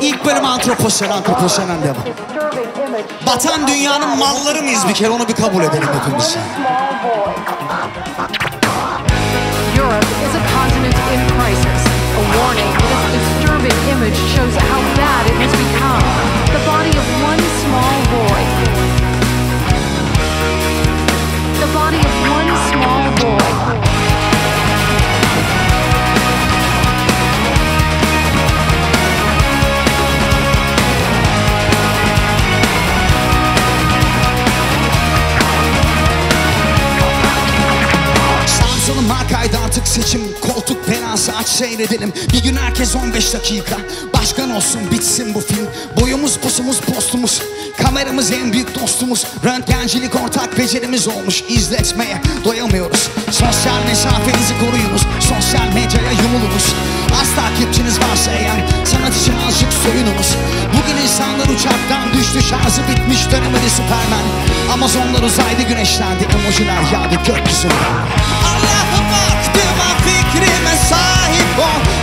İlk bölüm antroposen, antroposenen devam. Batan dünyanın malları mıyız bir kere onu bir kabul edelim hepimiz. Europe is a continent in crisis. A warning Markaydı artık seçim. Koltuk penası aç seyredelim. Bir gün herkes 15 dakika. Başkan olsun bitsin bu film. Boyumuz posumuz postumuz. Kameramız en büyük dostumuz. Röntgencilik ortak becerimiz olmuş. İzletmeye doyamıyoruz. Sosyal mesafenizi koruyunuz. Sosyal medyaya yumulunuz Az takipçiniz varsa eğer Sanat için azıcık soyununuz. Bugün insanlar uçaktan düştü Şarjı bitmiş dönemedi Superman. Amazonlar uzaydı güneşlendi Emojiler yağdı gökyüzüne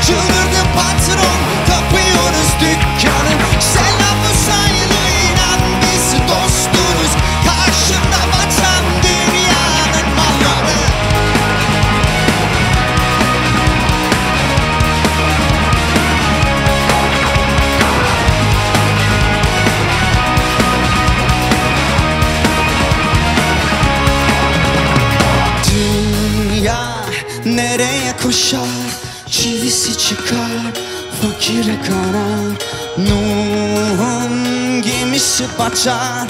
Çıldırdı patron kapıyoruz dükkanı. Selamı sayılı inan biz dostunuz Karşımda batan dünyanın malları Dünya nereye koşar Çivisi çıkar Fakire karar. Nuh'un gemisi batar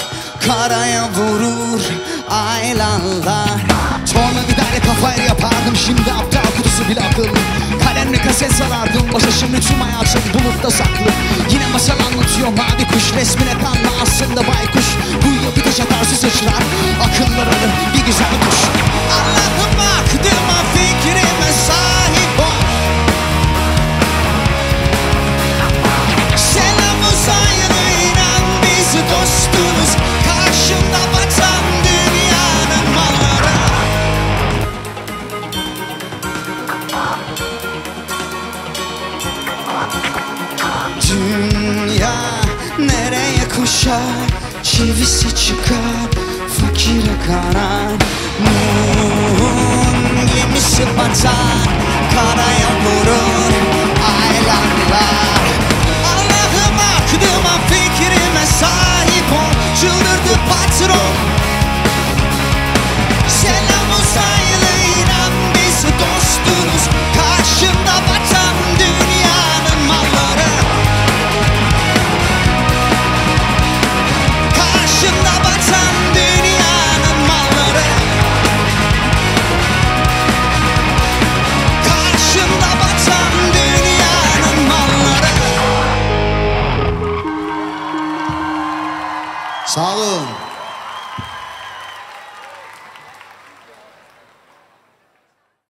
Karaya vurur aylanlar Tornavidayla kafayla yapardım Şimdi aptal kutusu bile akıllı. Kalemle kaset salardım Başa şimdi tüm hayatım bulutta saklı. Yine masal anlatıyor mavi kuş Resmine kanlı aslında baykuş. Duyuyor bir taş atarsız sıçrar Akıllar alır bir güzel kuş. Allah'ım aklıma fikrime Dünya nereye koşar? Çivisi çıkar Fakire karar. Nuh'un gemisi batar Falou!